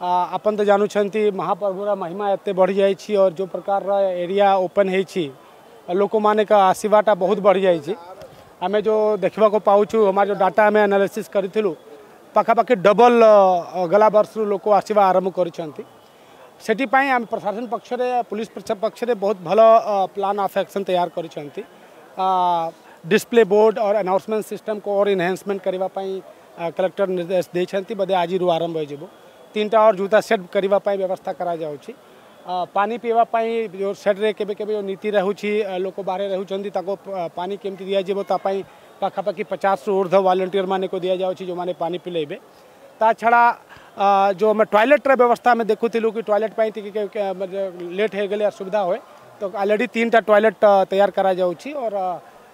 आपन तो जानूं महाप्रभुर महिमा एत बढ़ी जाइए और जो प्रकार एरिया ओपन हो लोक मैंने आसवाटा बहुत बढ़ी जाइए आम जो देखा पाऊँ हमार जो डाटा आम एनालीसीस करूँ पखापाखि डबल गला वर्ष लोक आसवा आरंभ कर प्रशासन पक्ष पुलिस पक्ष बहुत भल प्लान अफ एक्शन तैयार कर डिस्प्ले बोर्ड और एनाउंसमेंट सिस्टम को और इनहेन्समेंट करने कलेक्टर निर्देश देते बोधे आज आरंभ हो तीन टावर जूता सेट करने व्यवस्था करा पानी पीवाई जो सेट्रे के नीति रही लोक बाहर रही पानी केमती दिजाता पखापाखि पचास ऊर्ध वलंटीयर मान को दि जाऊँ जो मैंने पानी पिलेबे ता छड़ा जो टॉयलेट्र व्यवस्था में देखुलू कि टॉयलेट लेट हो गले असुविधा हुए तो अलरेडी तीन टा टॉयलेट तैयार करा और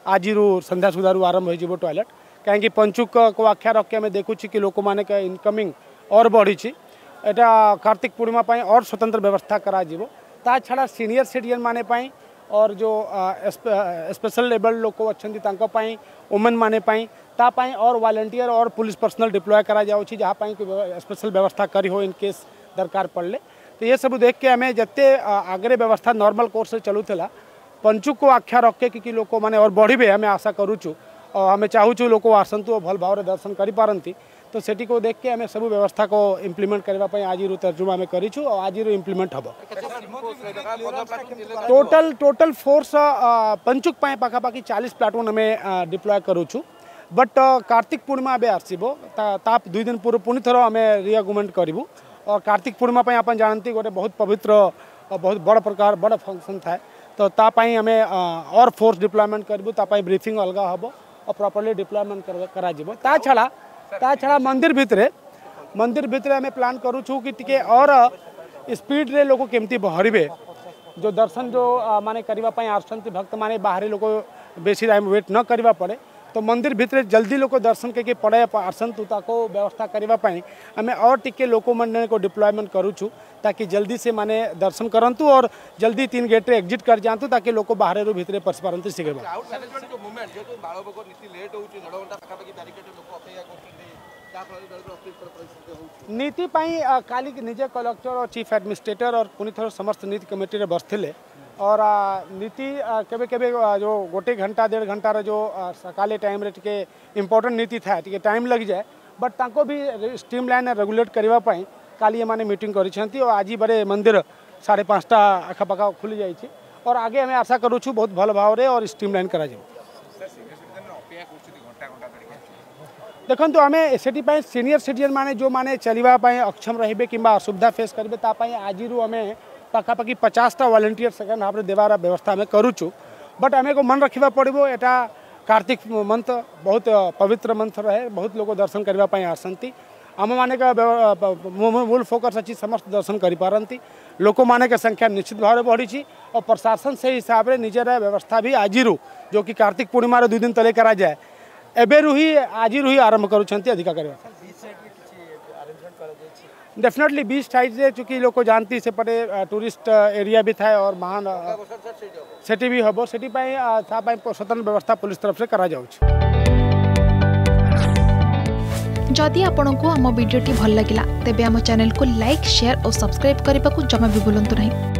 आज संध्या सुधार आरंभ हो टॉयलेट कहीं पंचुक को आख्या रखे आम देखु कि लोक मैंने इनकमिंग और बढ़ी यहाँ कार्तिक पूर्णिमा और स्वतंत्र व्यवस्था करा করা যাব তাছাড়া সিনিয়র সিটিজেন और जो स्पेशल लेवल लोक अच्छा वोमेन मान तापाई और वॉलंटियर और पुलिस पर्सनल डिप्लॉय करा जाऊँ जहाँपाई स्पेशल व्यवस्था करी हो इन केस दरकार पड़े तो ये सब देख के आम जिते आगे व्यवस्था नॉर्मल कोर्स चलूला पंचु को आख्या रखे कि लोक मैंने और बढ़े आम आशा करुचु। आम चाहूँ लोक आसतु और भल भाव दर्शन कर पारती। तो को देख के आम सब व्यवस्था को इम्प्लीमेंट करने आज तर्जुमा करूँ और आज इम्प्लीमेंट हम टोटल टोटल फोर्स पंचुक पाखापाखि चालीस प्लाटून आम डिप्लॉय करूँ बट कार्तिक पूर्णिमा ए आसो ता दुई दिन पूर्व पुणी थर आम रिअगुमेंट करूँ और कार्तिक पूर्णिमा आप जानती गोटे बहुत पवित्र बहुत बड़ प्रकार, बड़ फ़ंक्शन थाए। तो आम और फोर्स डिप्लॉयमेंट करूँ ब्रीफिंग अलग हम और प्रॉपर्ली डिप्लॉयमेंट करा ता छड़ा मंदिर भितर मंदिर भितर आम प्लां करूँ कि टी और स्पीड रे लोग केमती बहरबे। जो दर्शन जो मानने आसुँच भक्त मैंने बाहरी लोग बेसी टाइम वेट न करवा पड़े। तो मंदिर भितर जल्दी लोग दर्शन करके पड़े आसतु ताको व्यवस्था करने आम और टिके लोक मैंने को डिप्लॉयमेंट करूँ ताकि जल्दी से माने दर्शन करंतु और जल्दी तीन गेट रे एग्जिट कर जातु ताकि लोक बाहर भितर पशि पारती शीघ्र नीति काली निजे कलेक्टर और चीफ एडमिनिस्ट्रेटर और पुणी थर समस्त नीति कमिटी बसते और नीति केबे केबे जो गोटे घंटा, डेढ़ घंटार जो सकाले टाइम टिके इम्पोर्टेंट नीति था, टिके टाइम लग जाए बट ताको भी स्ट्रीम लाइन रेगुलेट करने काली ये मीटिंग कर आज बड़े मंदिर साढ़े पाँचटा आखापाखा खुली जाइए और आगे आम आशा करूँ बहुत भल भाव और स्ट्रीम लाइन कर देखो आम से सीनियर सिटीजन मैंने, जो मैंने चलवाई अक्षम रे कि असुविधा फेस करेंगे आज पाखापाखि पचासटा वॉलंटियर सेकेंड हाफ़ देवार व्यवस्था आम करुचु। बट आम को मन रखा पड़ो यहाँ कार्तिक मंथ, बहुत पवित्र मंथ रहे, बहुत लोग दर्शन करने आसती आम मान मूल फोकस अच्छी समस्त दर्शन करें लोक मान संख्या निश्चित भाव बढ़ी और प्रशासन से हिसाब से निजर व्यवस्था भी आज जो कि कार्तिक पूर्णिमार दुई दिन तले कराए एवं ही आज ही आरंभ करवा। डेफिनेटली बीच साइड से चूँकि लोग जानती सेपटे टूरिस्ट एरिया भी था और महान सेठी भी हम से सतन व्यवस्था पुलिस तरफ़ से करा जदि आपण को आम भिडी भल लगा तेब आम चैनल को लाइक सेयार और सब्सक्राइब करने को जमा भी बुलां नहीं।